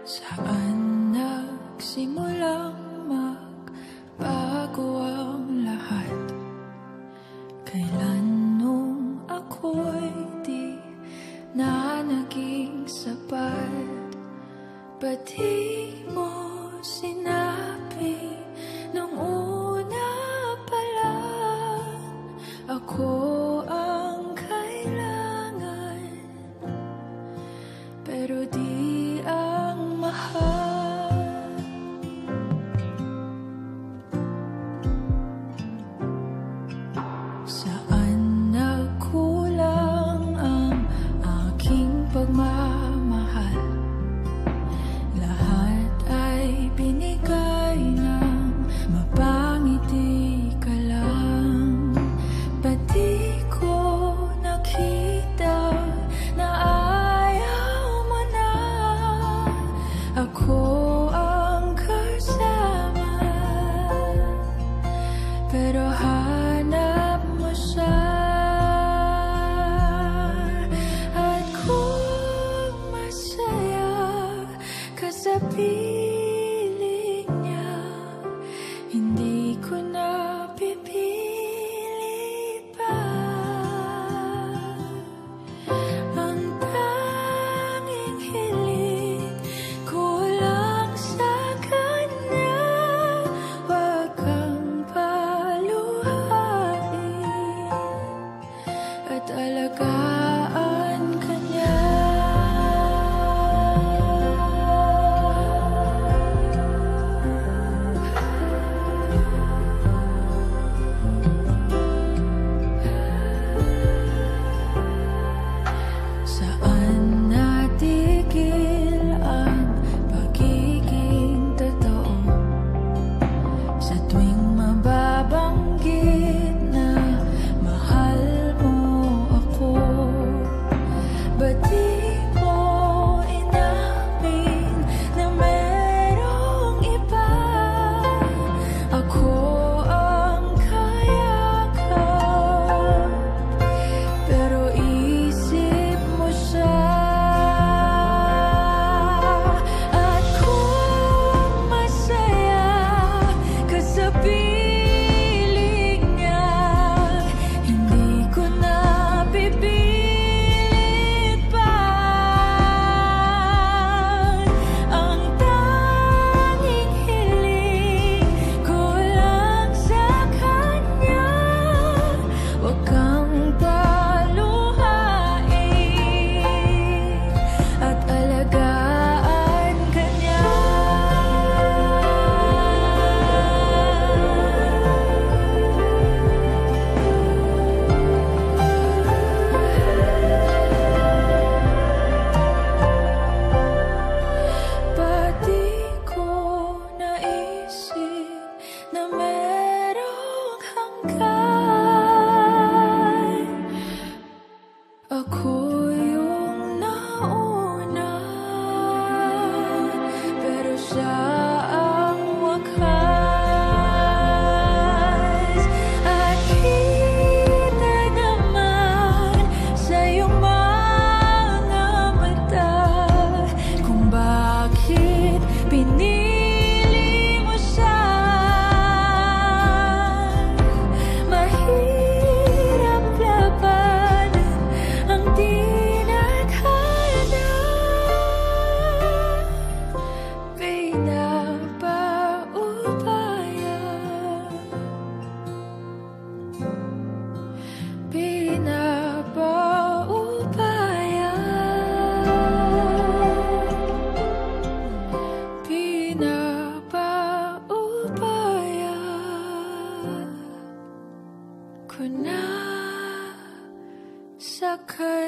Saan nagsimulang magbago ang lahat? Kailan nung ako'y di na naging sapat? Ba't di mo sinabi nung una pa lang ako? could.